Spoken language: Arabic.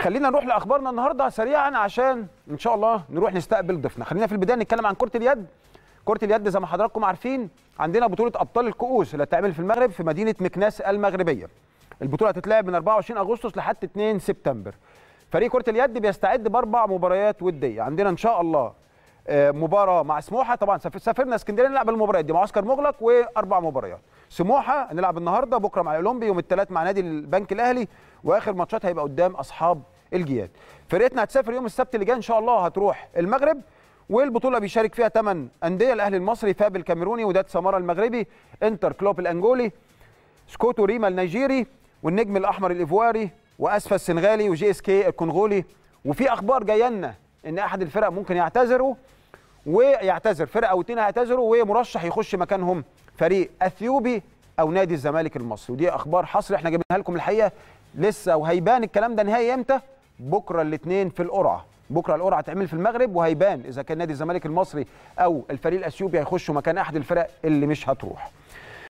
خلينا نروح لأخبارنا النهارده سريعا عشان إن شاء الله نروح نستقبل ضيفنا. خلينا في البداية نتكلم عن كرة اليد. كرة اليد زي ما حضراتكم عارفين عندنا بطولة أبطال الكؤوس اللي هتتعمل في المغرب في مدينة مكناس المغربية. البطولة هتتلعب من 24 أغسطس لحد 2 سبتمبر. فريق كرة اليد بيستعد بأربع مباريات ودية. عندنا إن شاء الله آه، مباراة مع سموحة. طبعا سافر- سافرنا اسكندرية نلعب المباريات دي معسكر مغلق وأربع مباريات. سموحة هنلعب النهارده بكرة مع الأولمبي يوم الثلاث مع نادي البنك الأهلي وآخر ماتشات هيبقى قدام أصحاب الجياد. فرقتنا هتسافر يوم السبت اللي جاي إن شاء الله هتروح المغرب والبطولة بيشارك فيها ثمان أندية الأهلي المصري فاب الكاميروني وداد سمارة المغربي إنتر كلوب الانجولي سكوتو ريما النيجيري والنجم الأحمر الإيفواري واسفا السنغالي وجي إس كي الكونغولي. وفي أخبار جاية لنا إن أحد الفرق ممكن يعتذروا ويعتذر. فرقة أو اتنين هيعتذروا ومرشح يخش مكانهم فريق أثيوبي أو نادي الزمالك المصري. ودي أخبار حصر إحنا جايبينها لكم الحقيقة. لسه وهيبان الكلام ده نهائي إمتى؟ بكرة الاثنين في القرعة. بكرة القرعة هتعمل في المغرب وهيبان إذا كان نادي الزمالك المصري أو الفريق الأثيوبي هيخشوا مكان أحد الفرق اللي مش هتروح.